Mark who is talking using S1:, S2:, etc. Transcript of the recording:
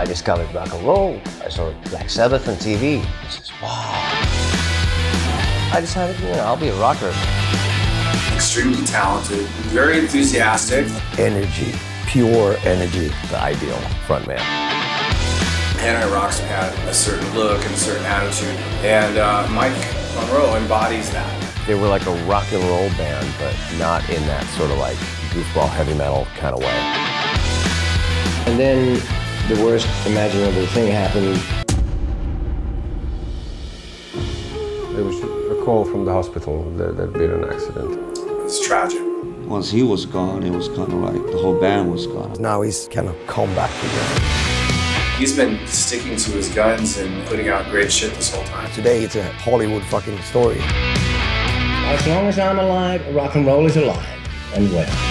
S1: I discovered rock and roll. I saw Black Sabbath on TV. I says, wow. I decided, you know, I'll be a rocker.
S2: Extremely talented, very enthusiastic.
S3: Energy, pure energy.
S1: The ideal frontman.
S2: Hanoi Rocks had a certain look and a certain attitude, and uh, Mike Monroe embodies that.
S1: They were like a rock and roll band, but not in that sort of like goofball heavy metal kind of way. And then the worst imaginable thing happened.
S4: There was a call from the hospital that there'd been an accident.
S2: It's tragic.
S5: Once he was gone, it was kind of like the whole band was gone.
S3: Now he's kind of come back again.
S2: He's been sticking to his guns and putting out great shit this whole time.
S3: Today it's a Hollywood fucking story.
S1: As long as I'm alive, rock and roll is alive and well.